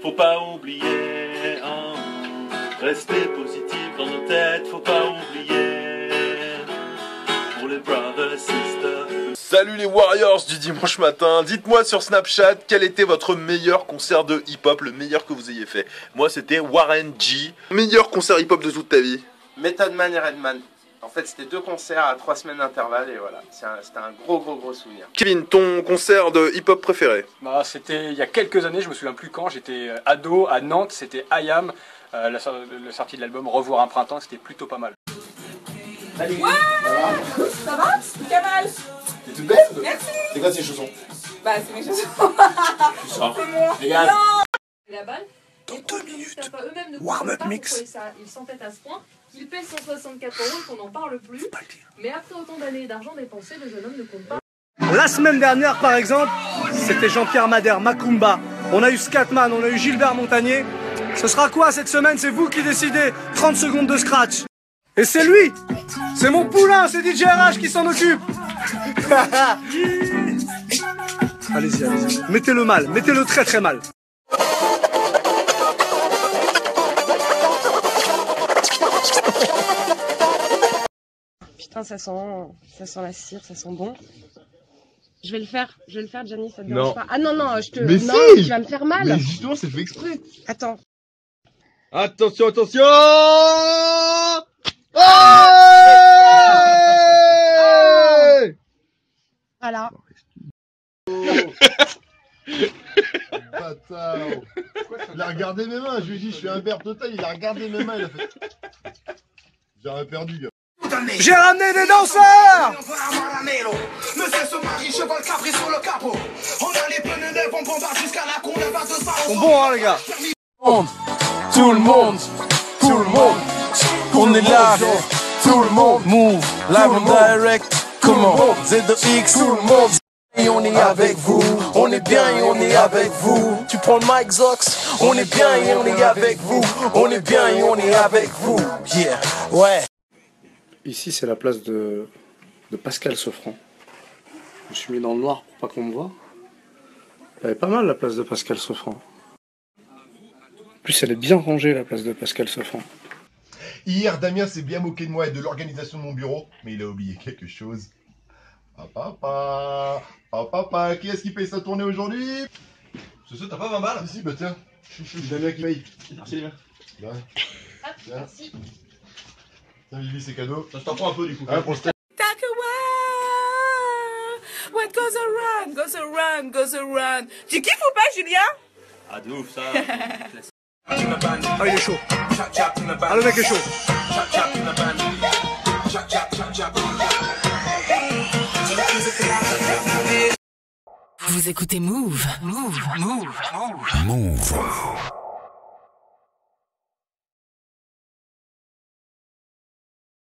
Faut pas oublier, hein, rester positif dans nos têtes, faut pas oublier. Pour les brothers and sisters. Salut les Warriors du dimanche matin, dites-moi sur Snapchat quel était votre meilleur concert de hip-hop, le meilleur que vous ayez fait? Moi c'était Warren G. Meilleur concert hip-hop de toute ta vie Method Man et Redman. En fait, c'était deux concerts à trois semaines d'intervalle et voilà, C'est un- c'était un gros, gros, gros souvenir. Kevin, ton concert de hip-hop préféré Bah, c'était il y a quelques années, je me souviens plus quand, j'étais euh, ado à Nantes, c'était IAM, euh, la, sor- la sortie de l'album Revoir un printemps, c'était plutôt pas mal. Ça va Kamal T'es toute belle Merci. C'est quoi ces chaussons Bah c'est mes chaussons. C'est moi. Regarde la balle. Dans deux minutes, Warm-up pas mix. ils s'entêtent à ce point, qu'ils pèsent 164 euros qu'on n'en parle plus. Mais après autant d'années d'argent dépensé, le jeune homme ne compte pas. La semaine dernière, par exemple, c'était Jean-Pierre Madère, Macumba. On a eu Scatman, on a eu Gilbert Montagnier. Ce sera quoi cette semaine? C'est vous qui décidez. 30 secondes de scratch. Et c'est lui C'est mon poulain, c'est DJ RH qui s'en occupe Allez-y, allez-y. Mettez-le mal, mettez-le très très mal. Ça sent, ça sent la cire, ça sent bon. Je vais le faire, je vais le faire, Gianni, ça te Non. dérange pas. Ah non, non, je te. Mais non, si tu vas me faire mal. Mais justement, c'est fait exprès Attends. Attention, attention Hey Voilà. Bâtard Il a regardé mes mains, je lui ai dit je suis un beurre total, il a regardé mes mains, il a fait... J'aurais perdu, gars. J'ai ramené des danseurs Monsieur cheval sur le capot. On a les pneus neufs, on bombarde jusqu'à la con, on va de ça. Ils sont bons, hein, les gars Tout le monde, tout le monde, on est là. Tout le monde, move, live and direct. Comment Z2X, tout le monde. Et on est avec vous, on est bien et on est avec vous. Tu prends le mic Zox, on est bien et on est avec vous. On est bien et on est avec vous. Yeah, ouais. Ici, c'est la place de, de Pascal Sofran. Je me suis mis dans le noir pour pas qu'on me voit. Elle est pas mal, la place de Pascal Sofran. En plus, elle est bien rangée, la place de Pascal Sofran. Hier, Damien s'est bien moqué de moi et de l'organisation de mon bureau, mais il a oublié quelque chose. Ah papa Ah papa Qui est-ce qui paye sa tournée aujourd'hui? Ce ça, t'as pas 20 balles? Si, bah tiens. C'est Damien qui paye. Merci les gars. Tiens. Vivi, c'est cadeau. Ça, je t'en prends un peu du coup. Ah, pour le What goes around, goes around, goes around Tu kiffes ou pas Julien? Ah de ouf ça Ah, il est chaud. Ah, le mec est chaud. Vous écoutez Move Move, Move, Move Move.